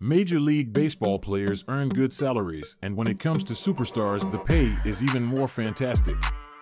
Major League Baseball players earn good salaries, and when it comes to superstars, the pay is even more fantastic.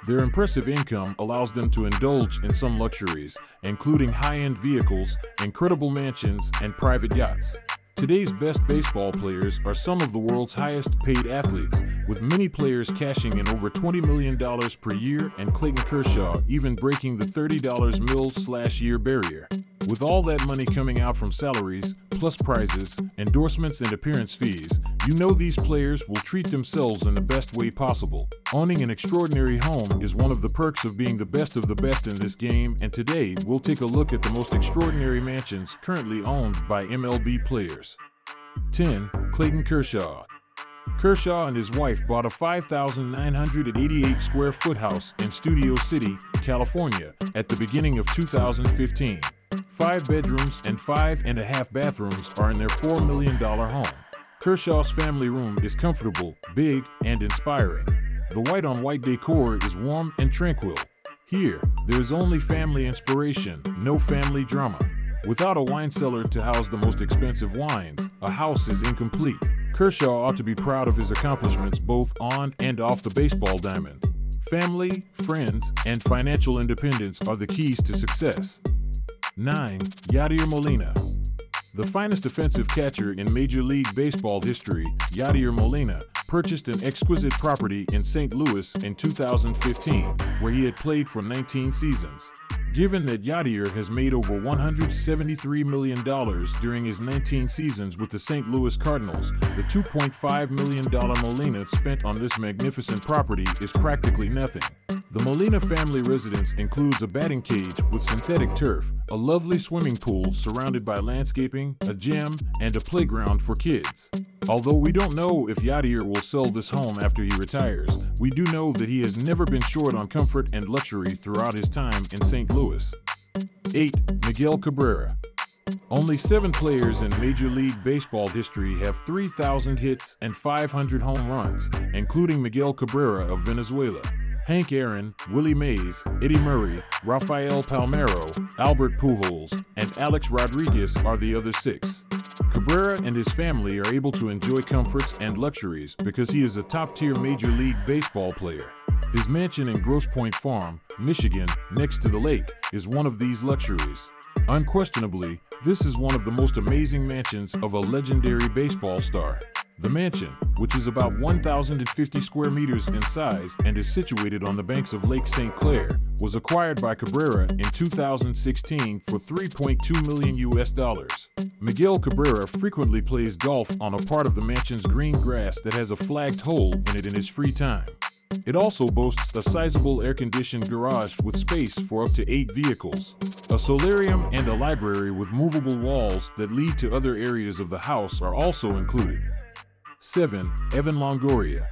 Their impressive income allows them to indulge in some luxuries, including high end vehicles, incredible mansions, and private yachts. Today's best baseball players are some of the world's highest paid athletes, with many players cashing in over $20 million per year and Clayton Kershaw even breaking the $30 mil slash year barrier. With all that money coming out from salaries, plus prizes, endorsements, and appearance fees, you know these players will treat themselves in the best way possible. Owning an extraordinary home is one of the perks of being the best of the best in this game, and today we'll take a look at the most extraordinary mansions currently owned by MLB players. 10. Clayton Kershaw. Kershaw and his wife bought a 5,988 square foot house in Studio City, California, at the beginning of 2015. Five bedrooms and five and a half bathrooms are in their $4 million home. Kershaw's family room is comfortable, big, and inspiring. The white on white decor is warm and tranquil. Here, there is only family inspiration, no family drama. Without a wine cellar to house the most expensive wines, a house is incomplete. Kershaw ought to be proud of his accomplishments both on and off the baseball diamond. Family, friends, and financial independence are the keys to success. 9. Yadier Molina. The finest defensive catcher in Major League Baseball history, Yadier Molina, purchased an exquisite property in St. Louis in 2015, where he had played for 19 seasons. Given that Yadier has made over $173 million during his 19 seasons with the St. Louis Cardinals, the $2.5 million Molina spent on this magnificent property is practically nothing. The Molina family residence includes a batting cage with synthetic turf, a lovely swimming pool surrounded by landscaping, a gym, and a playground for kids. Although we don't know if Yadier will sell this home after he retires, we do know that he has never been short on comfort and luxury throughout his time in St. Louis. 8. Miguel Cabrera. Only seven players in Major League Baseball history have 3,000 hits and 500 home runs, including Miguel Cabrera of Venezuela. Hank Aaron, Willie Mays, Eddie Murray, Rafael Palmeiro, Albert Pujols, and Alex Rodriguez are the other six. Cabrera and his family are able to enjoy comforts and luxuries because he is a top-tier Major League Baseball player. His mansion in Grosse Pointe Farm, Michigan, next to the lake, is one of these luxuries. Unquestionably, this is one of the most amazing mansions of a legendary baseball star. The mansion, which is about 1,050 square meters in size and is situated on the banks of Lake St. Clair, was acquired by Cabrera in 2016 for 3.2 million US dollars. Miguel Cabrera frequently plays golf on a part of the mansion's green grass that has a flagged hole in it in his free time. It also boasts a sizable air-conditioned garage with space for up to eight vehicles, a solarium and a library with movable walls that lead to other areas of the house are also included. 7. Evan Longoria.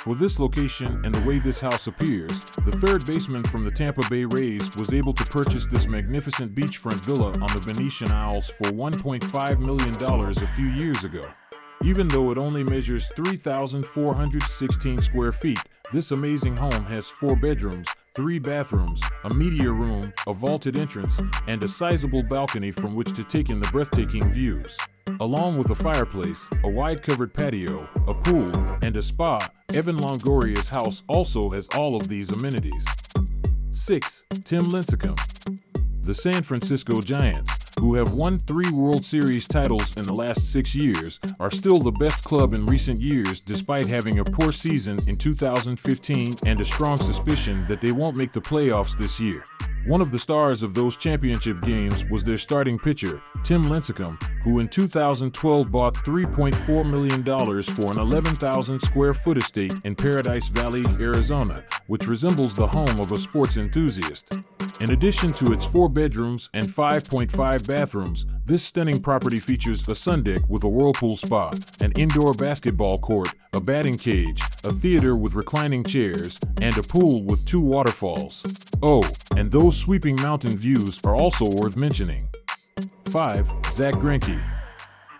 For this location and the way this house appears, the third baseman from the Tampa Bay Rays was able to purchase this magnificent beachfront villa on the Venetian Isles for $1.5 million a few years ago. Even though it only measures 3,416 square feet, this amazing home has four bedrooms, three bathrooms, a media room, a vaulted entrance, and a sizable balcony from which to take in the breathtaking views. Along with a fireplace, a wide covered patio, a pool, and a spa, Evan Longoria's house also has all of these amenities. 6. Tim Lincecum The San Francisco Giants, who have won three World Series titles in the last six years, are still the best club in recent years despite having a poor season in 2015 and a strong suspicion that they won't make the playoffs this year. One of the stars of those championship games was their starting pitcher, Tim Lincecum, who in 2012 bought $3.4 million for an 11,000 square foot estate in Paradise Valley, Arizona, which resembles the home of a sports enthusiast. In addition to its four bedrooms and 5.5 bathrooms, this stunning property features a sun deck with a whirlpool spa, an indoor basketball court, a batting cage, a theater with reclining chairs, and a pool with two waterfalls. Oh, and those sweeping mountain views are also worth mentioning. 5. Zack Greinke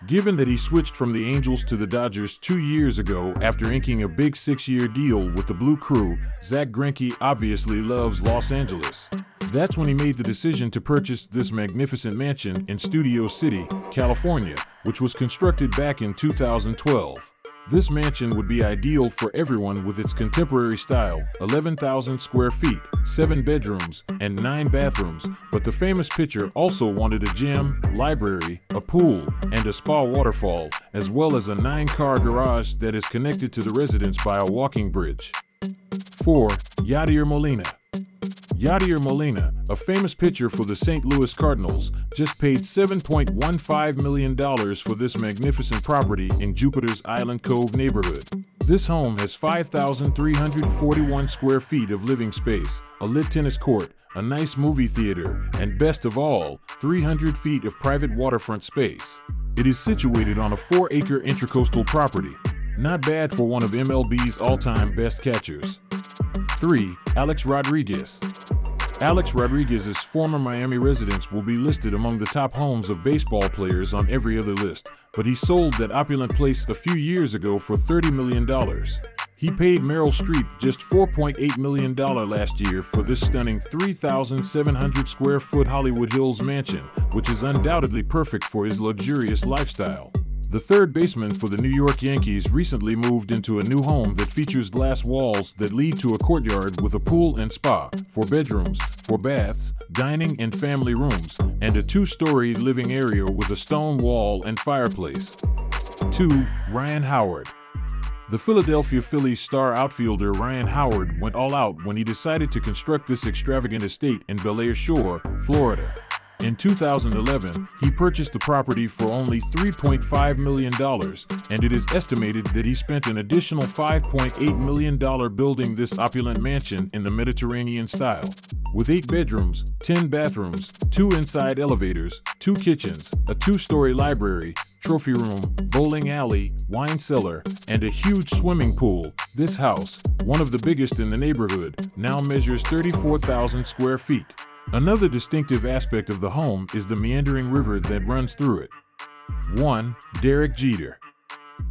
Given that he switched from the Angels to the Dodgers two years ago after inking a big six year deal with the Blue Crew, Zack Greinke obviously loves Los Angeles. That's when he made the decision to purchase this magnificent mansion in Studio City, California, which was constructed back in 2012. This mansion would be ideal for everyone with its contemporary style 11,000 square feet, 7 bedrooms, and 9 bathrooms. But the famous pitcher also wanted a gym, library, a pool, and a spa waterfall, as well as a 9 car garage that is connected to the residence by a walking bridge. 4. Yadier Molina. Yadier Molina, a famous pitcher for the St. Louis Cardinals, just paid $7.15 million for this magnificent property in Jupiter's Island Cove neighborhood. This home has 5,341 square feet of living space, a lit tennis court, a nice movie theater, and best of all, 300 feet of private waterfront space. It is situated on a 4-acre intracoastal property. Not bad for one of MLB's all-time best catchers. 3. Alex Rodriguez Alex Rodriguez's former Miami residence will be listed among the top homes of baseball players on every other list, but he sold that opulent place a few years ago for $30 million. He paid Meryl Streep just $4.8 million last year for this stunning 3,700 square foot Hollywood Hills mansion, which is undoubtedly perfect for his luxurious lifestyle. The third baseman for the New York Yankees recently moved into a new home that features glass walls that lead to a courtyard with a pool and spa, four bedrooms, four baths, dining and family rooms, and a two-story living area with a stone wall and fireplace. 2. Ryan Howard the Philadelphia Phillies star outfielder Ryan Howard went all out when he decided to construct this extravagant estate in Bel Belleair Shore, Florida. In 2011, he purchased the property for only $3.5 million, and it is estimated that he spent an additional $5.8 million building this opulent mansion in the Mediterranean style. With 8 bedrooms, 10 bathrooms, 2 inside elevators, 2 kitchens, a 2-story library, trophy room, bowling alley, wine cellar, and a huge swimming pool, this house, one of the biggest in the neighborhood, now measures 34,000 square feet. Another distinctive aspect of the home is the meandering river that runs through it. 1. Derek Jeter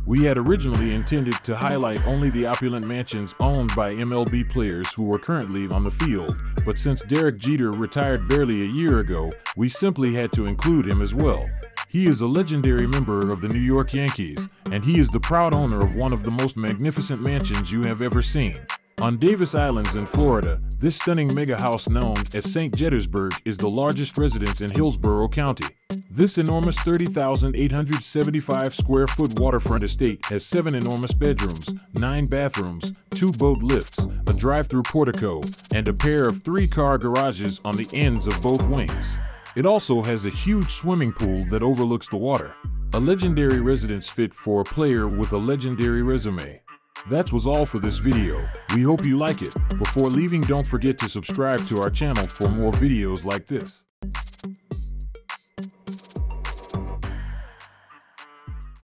We had originally intended to highlight only the opulent mansions owned by MLB players who are currently on the field, but since Derek Jeter retired barely a year ago, we simply had to include him as well. He is a legendary member of the New York Yankees, and he is the proud owner of one of the most magnificent mansions you have ever seen. On Davis Islands in Florida, this stunning mega house known as St. Jetersburg is the largest residence in Hillsborough County. This enormous 30,875 square foot waterfront estate has seven enormous bedrooms, nine bathrooms, two boat lifts, a drive-through portico, and a pair of three-car garages on the ends of both wings. It also has a huge swimming pool that overlooks the water. A legendary residence fit for a player with a legendary resume. That was all for this video. We hope you like it. Before leaving, don't forget to subscribe to our channel for more videos like this.